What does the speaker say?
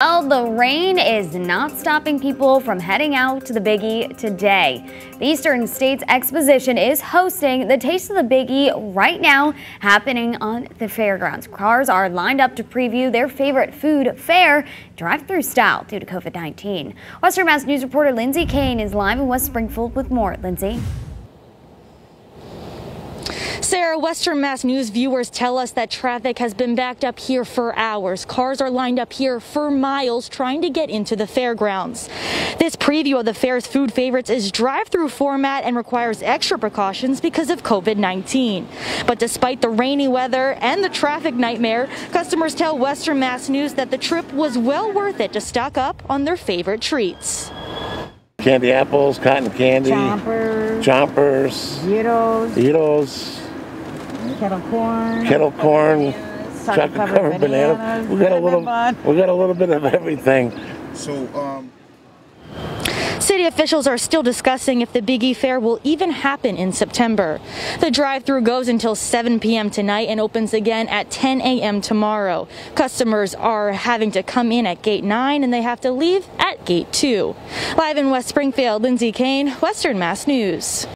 Well, the rain is not stopping people from heading out to the Biggie today. The Eastern States Exposition is hosting the Taste of the Biggie right now, happening on the fairgrounds. Cars are lined up to preview their favorite food fair, drive-through style, due to COVID-19. Western Mass News reporter Lindsay Kane is live in West Springfield with more. Lindsay. Sarah, Western Mass News viewers tell us that traffic has been backed up here for hours. Cars are lined up here for miles trying to get into the fairgrounds. This preview of the fair's food favorites is drive-through format and requires extra precautions because of COVID-19. But despite the rainy weather and the traffic nightmare, customers tell Western Mass News that the trip was well worth it to stock up on their favorite treats. Candy apples, cotton candy, chompers, chompers, Yitos, Yitos, kettle corn, kettle corn, chocolate covered bananas. We got a little, we got a little bit of everything. So, um, City officials are still discussing if the Biggie Fair will even happen in September. The drive-through goes until 7 p.m. tonight and opens again at 10 a.m. tomorrow. Customers are having to come in at gate 9 and they have to leave at gate 2. Live in West Springfield, Lindsay Kane, Western Mass News.